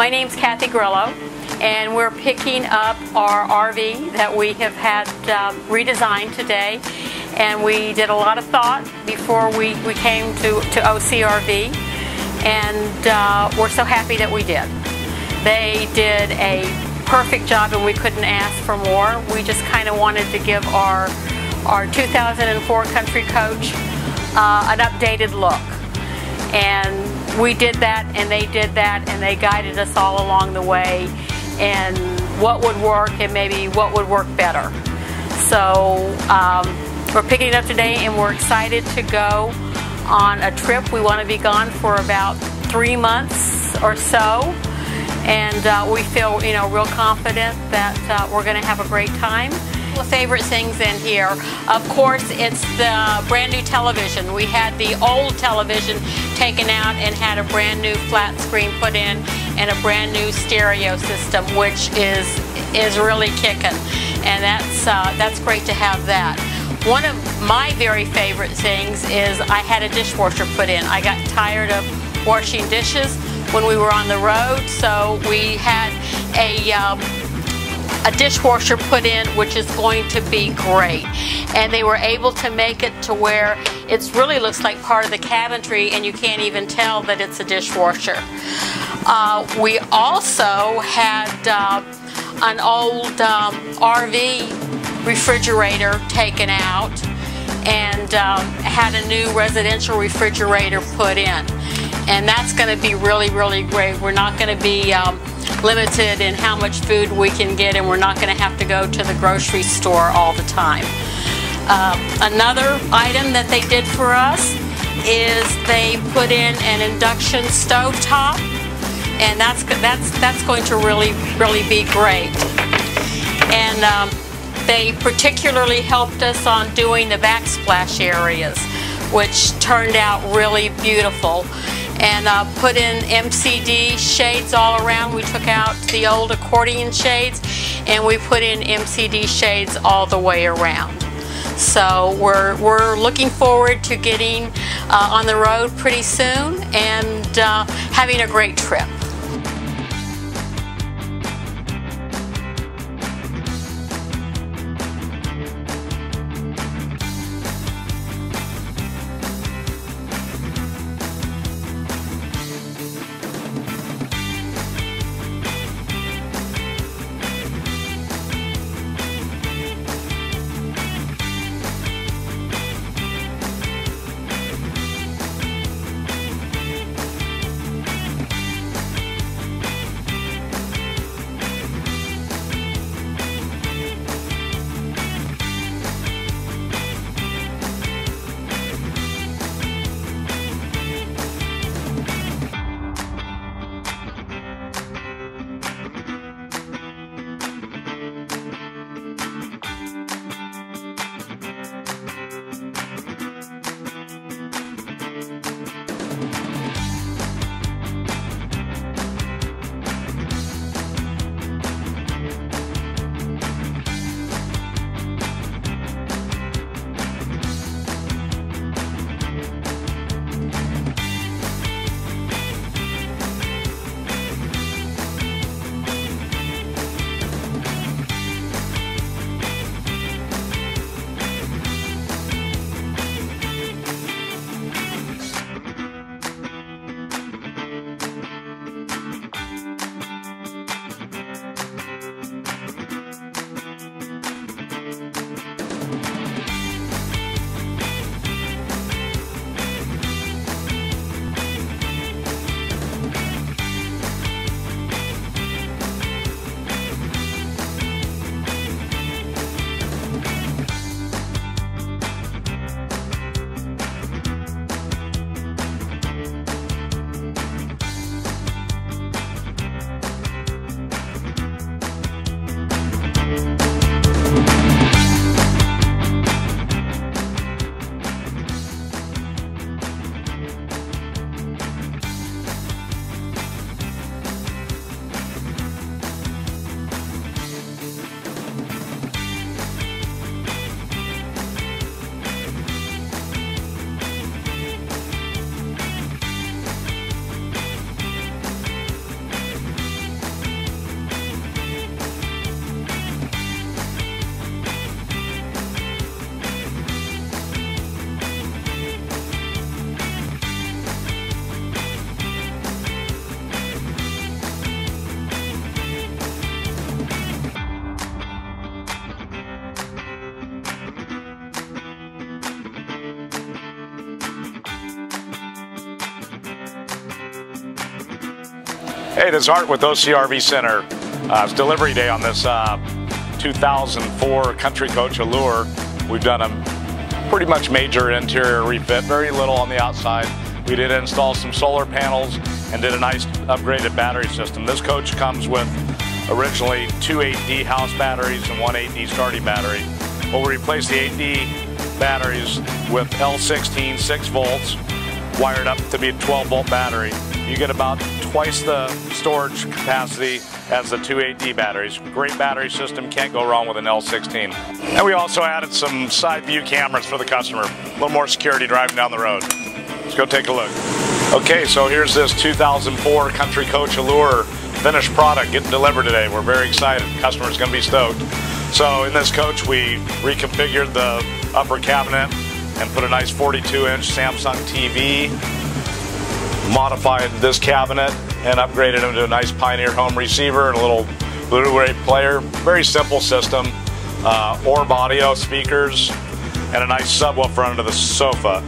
My name's Kathy Grillo, and we're picking up our RV that we have had um, redesigned today. And we did a lot of thought before we, we came to, to OCRV, and uh, we're so happy that we did. They did a perfect job, and we couldn't ask for more. We just kind of wanted to give our, our 2004 Country Coach uh, an updated look. And we did that and they did that and they guided us all along the way and what would work and maybe what would work better. So um, we're picking it up today and we're excited to go on a trip. We want to be gone for about three months or so and uh, we feel you know real confident that uh, we're going to have a great time favorite things in here. Of course, it's the brand new television. We had the old television taken out and had a brand new flat screen put in and a brand new stereo system, which is is really kicking. And that's uh, that's great to have that. One of my very favorite things is I had a dishwasher put in. I got tired of washing dishes when we were on the road, so we had a um, a dishwasher put in, which is going to be great. And they were able to make it to where it really looks like part of the cabinetry and you can't even tell that it's a dishwasher. Uh, we also had uh, an old um, RV refrigerator taken out and um, had a new residential refrigerator put in. And that's going to be really, really great. We're not going to be um, limited in how much food we can get and we're not going to have to go to the grocery store all the time. Uh, another item that they did for us is they put in an induction stove top and that's that's that's going to really really be great and um, they particularly helped us on doing the backsplash areas which turned out really beautiful and uh, put in MCD shades all around. We took out the old accordion shades and we put in MCD shades all the way around. So we're, we're looking forward to getting uh, on the road pretty soon and uh, having a great trip. Hey, this is Art with OCRV Center. Uh, it's delivery day on this uh, 2004 Country Coach Allure. We've done a pretty much major interior refit, very little on the outside. We did install some solar panels and did a nice upgraded battery system. This coach comes with originally two 8D house batteries and one 8D starting battery. Well, we replaced the 8D batteries with L16 6 volts wired up to be a 12 volt battery. You get about twice the storage capacity as the two 8D batteries. Great battery system, can't go wrong with an L16. And we also added some side view cameras for the customer. A little more security driving down the road. Let's go take a look. Okay, so here's this 2004 Country Coach Allure finished product getting delivered today. We're very excited. Customer's going to be stoked. So in this coach, we reconfigured the upper cabinet and put a nice 42-inch Samsung TV, modified this cabinet, and upgraded them to a nice Pioneer home receiver and a little Blu-ray player. Very simple system. Uh, Orb audio speakers and a nice subwoofer under the sofa.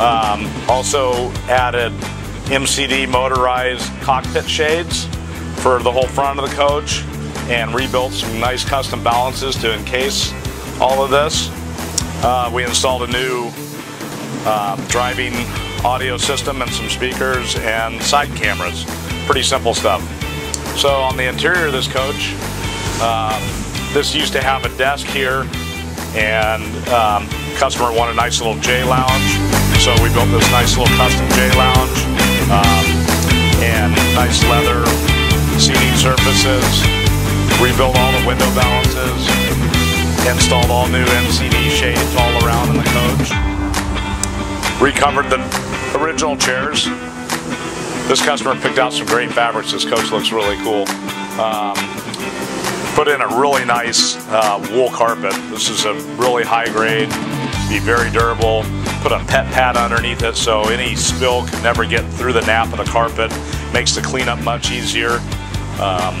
Um, also added MCD motorized cockpit shades for the whole front of the coach and rebuilt some nice custom valances to encase all of this. Uh, we installed a new uh, driving audio system and some speakers and side cameras. Pretty simple stuff. So on the interior of this coach, uh, this used to have a desk here and um, customer wanted a nice little J lounge. So we built this nice little custom J lounge um, and nice leather seating surfaces, rebuilt all the window valances, installed all new MCD shades all around in the coach, recovered the original chairs. This customer picked out some great fabrics. This coach looks really cool. Um, put in a really nice uh, wool carpet. This is a really high grade, be very durable. Put a pet pad underneath it so any spill can never get through the nap of the carpet. Makes the cleanup much easier. Um,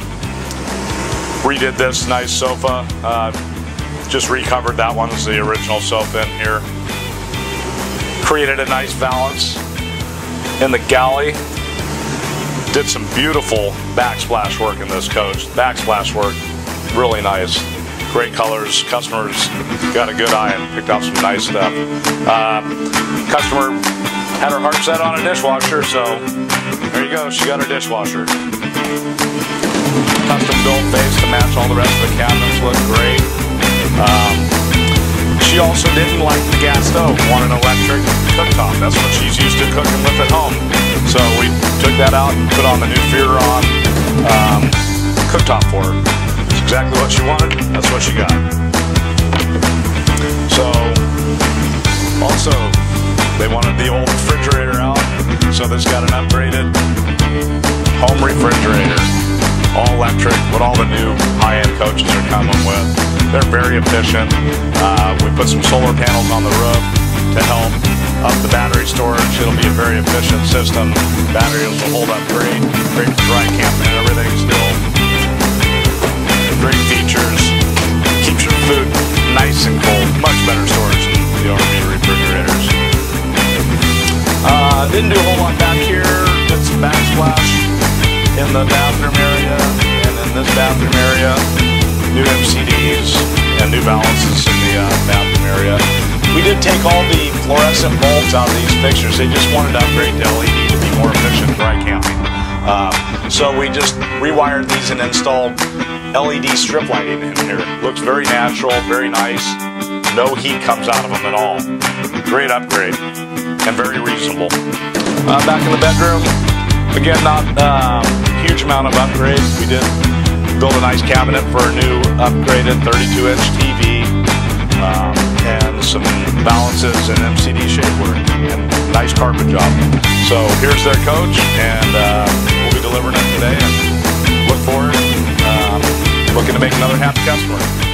redid this nice sofa. Uh, just recovered that one as the original sofa in here. Created a nice valance in the galley. Did some beautiful backsplash work in this coach. Backsplash work, really nice. Great colors. Customers got a good eye and picked out some nice stuff. Uh, customer had her heart set on a dishwasher, so there you go. She got her dishwasher custom built base to match all the rest of the cabinets. Look great. Um, she also didn't like the gas stove, wanted an electric cooktop. That's what she's used to cooking with at home. So we took that out and put on the new Furrion um, cooktop for her. It's exactly what she wanted. That's what she got. So also they wanted the old refrigerator out. So this got an upgraded home refrigerator all electric, what all the new high-end coaches are coming with. They're very efficient. Uh, we put some solar panels on the roof to help up the battery storage. It'll be a very efficient system. Batteries will hold up great, great for dry camping and everything still. Great features. Keeps your food nice and cold. Much better storage than the RV refrigerators. Uh, didn't do a whole lot back here. Did some backsplash in the bathroom area bathroom area, new MCDs and new valances in the uh, bathroom area. We did take all the fluorescent bulbs out of these fixtures. They just wanted to upgrade to LED to be more efficient dry camping. Uh, so we just rewired these and installed LED strip lighting in here. Looks very natural, very nice. No heat comes out of them at all. Great upgrade and very reasonable. Uh, back in the bedroom, again, not um, huge amount of upgrades. We did build a nice cabinet for a new upgraded 32-inch TV um, and some valances and MCD shapework and nice carpet job. So here's their coach, and uh, we'll be delivering it today. And look forward, um, looking to make another happy customer.